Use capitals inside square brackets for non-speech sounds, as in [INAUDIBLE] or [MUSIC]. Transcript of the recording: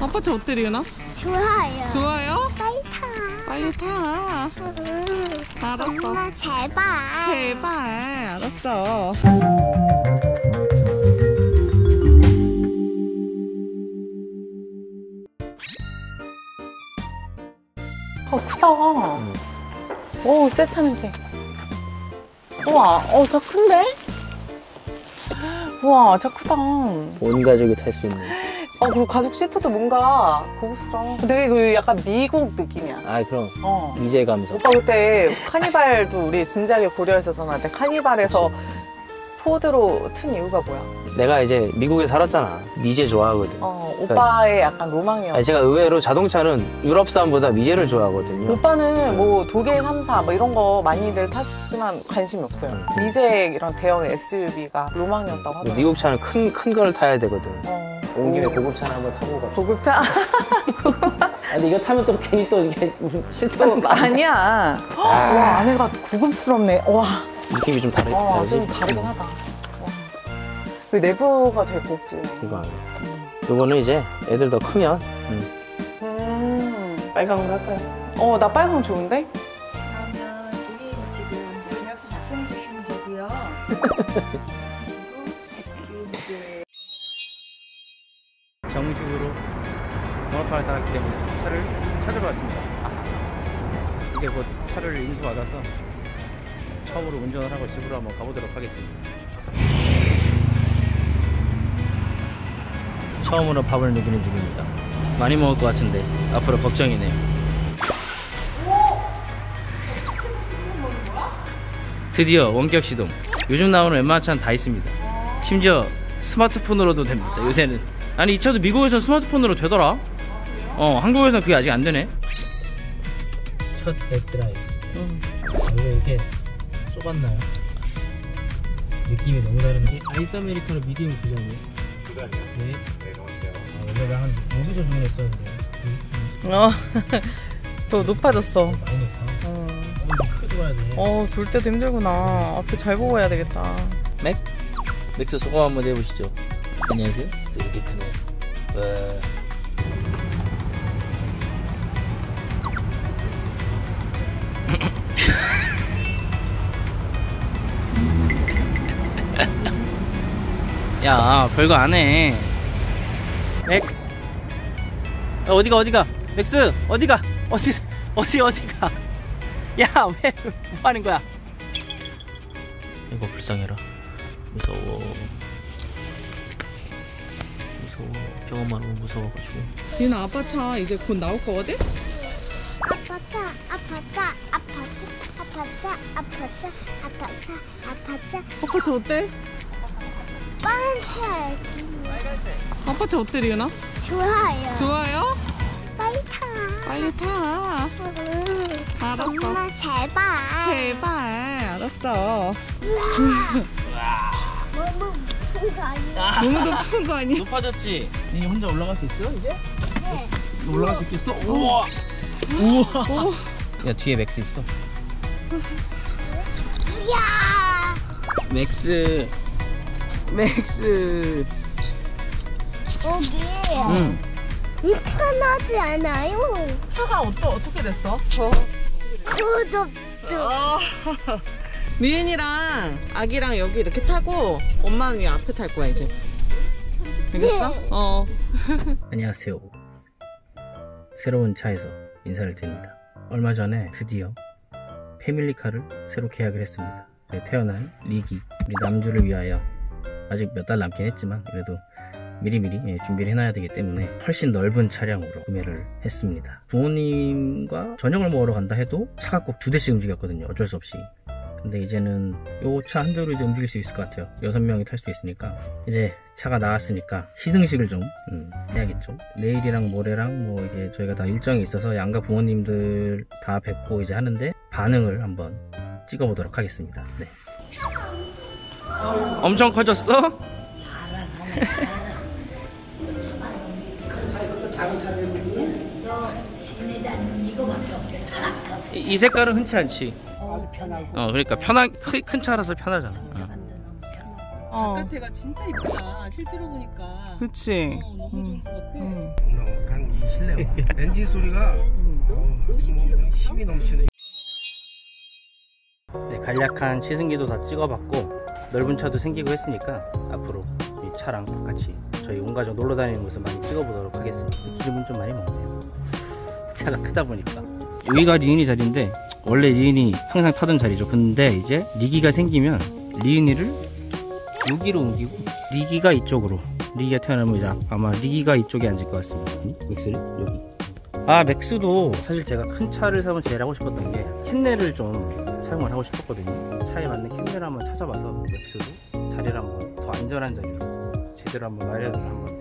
아빠 저 어때 리은아? 좋아요. 좋아요? 빨리 타. 빨리 타 응. 알았어 엄마 제발. 제발 알았어 어 크다 오 새 차 냄새 우와 어 저 큰데? 우와 저 크다 온 가족이 탈 수 있는. 어 그리고 가죽 시트도 뭔가 고급스러워 되게 그 약간 미국 느낌이야 아 그럼 어 이제 감성. 오빠 그때 카니발도 우리 진지하게 고려했었잖아. 근데 카니발에서 포드로 튼 이유가 뭐야? 내가 이제 미국에 살았잖아. 미제 좋아하거든. 어, 오빠의 약간 로망이었어. 아니, 제가 의외로 자동차는 유럽 사람보다 미제를 좋아하거든요. 오빠는 뭐 독일 3사 뭐 이런 거 많이들 타시지만 관심이 없어요. 음. 미제 이런 대형 SUV가 로망이었다고 하더라고요. 미국 차는 큰 큰 걸 타야 되거든. 어. 온 김에 오. 고급차나 한번 타고 갑시다. 고급차? 아, 근데 이거 타면 또 괜히 또 이게 싫다는 거 아니야? 아니야. 와, 안에가 고급스럽네. 와, 느낌이 좀 다르, 어, 다르지? 좀 다르긴 하다. 와. 그 내부가 되게 고급지네. 이거 아니야. 이거는 이제 애들 더 크면 음. 빨강으로 할까요? 어, 나 빨강 좋은데? 그러면 우리 지금 이제 은약서 작성해 주시면 되고요. [LAUGHS] 정식으로 번호판을 달았기 때문에 차를 찾으러 왔습니다. 이제 곧 차를 인수받아서 처음으로 운전을 하고 집으로 한번 가보도록 하겠습니다. 처음으로 밥을 먹이는 중입니다. 많이 먹을 것 같은데 앞으로 걱정이네요. 드디어 원격 시동. 요즘 나오는 웬만한 차는 다 있습니다. 심지어 스마트폰으로도 됩니다. 요새는. 아니 이 차도 미국에서 스마트폰으로 되더라. 어 한국에서는 그게 아직 안 되네. 첫 맥드라이브. 원래 이렇게 좁았나요? 느낌이 너무 다르네. 아이스 아메리카노 medium 두 잔이요. 두 잔이요? 네. 아, 원래 한 여기서 주문했었는데. 어, [LAUGHS] 더 높아졌어. 많이 높아. 어, 어, 돼. 어, 돌 때도 힘들구나. 앞에 잘 보고 해야 되겠다. 맥? 맥스 소감 한번 해보시죠. 안녕하세요. 또 이렇게 크네. 와. [LAUGHS] 야, 별거 안 해. 맥스. 야, 어디가, 어디가? 맥스, 어디가? 어디, 어디, 어디가? 야, 왜, 뭐 하는 거야? 이거 불쌍해라. 무서워. 무서워. 병원만 오면 무서워가지고. 리은아 아빠 차 이제 곧 나올 거거든? 아파차, 아파차, 아파차, 아파차, 아파차, 아파차, 아파차, 아빠 차 어때? 반짝이. 아빠 차 어때 리은아? 좋아요. 좋아요? 빨리 타. 빨리 타 응. 알았어 엄마 제발. 제발 알았어 거 아니야? 너무 높은 거 아니야? 높아졌지? 니 혼자 올라갈 수 있어, 이제? 네. 올라갈 수 있겠어? 우와! 우와! 오, 야, 뒤에 맥스 있어. 야. 맥스. 맥스. 여기 응. 편하지 않아요? 차가 어떠, 어떻게 됐어? 고접죠. [LAUGHS] 미은이랑 아기랑 여기 이렇게 타고 엄마는 이 앞에 탈 거야 이제 알겠어? 네. 어 [LAUGHS] 안녕하세요. 새로운 차에서 인사를 드립니다. 얼마 전에 드디어 패밀리카를 새로 계약을 했습니다. 네, 태어난 리기, 우리 남주를 위하여 아직 몇 달 남긴 했지만 그래도 미리미리 예, 준비를 해놔야 되기 때문에 훨씬 넓은 차량으로 구매를 했습니다. 부모님과 저녁을 먹으러 간다 해도 차가 꼭 두 대씩 움직였거든요. 어쩔 수 없이. 근데 이제는 요 차 한 대로 이제 움직일 수 있을 것 같아요. 여섯 명이 탈 수 있으니까 이제 차가 나왔으니까 시승식을 좀 음, 해야겠죠. 내일이랑 모레랑 뭐 이제 저희가 다 일정이 있어서 양가 부모님들 다 뵙고 이제 하는데 반응을 한번 찍어보도록 하겠습니다. 네. 엄청 커졌어? 이, 이 색깔은 흔치 않지. 어, 그러니까 편한 큰, 큰 차라서 편하잖아. 어. 어 바깥에가 진짜 이쁘다. 실제로 보니까. 그치 어, 너무 좋은 것 같아. 응. 넉넉한 엔진 소리가 어, 뭐 힘이 넘치는 네, 간략한 시승기도 다 찍어봤고 넓은 차도 생기고 했으니까 앞으로 이 차랑 같이 저희 온 가족 놀러 다니는 모습 많이 찍어보도록 하겠습니다 기름은 좀 많이 먹네요 차가 크다 보니까. 여기가 리은이 자리인데 원래 리은이 항상 타던 자리죠. 근데 이제 리기가 생기면 리은이를 여기로 옮기고 리기가 이쪽으로 리기가 태어나면 이제 아마 리기가 이쪽에 앉을 것 같습니다. 맥스를 여기. 아 맥스도 사실 제가 큰 차를 사면 제일 하고 싶었던 게 kennel을 좀 사용을 하고 싶었거든요. 차에 맞는 kennel을 한번 찾아봐서 맥스도 자리를 한번 더 안전한 자리로 제대로 한번 마련을 한번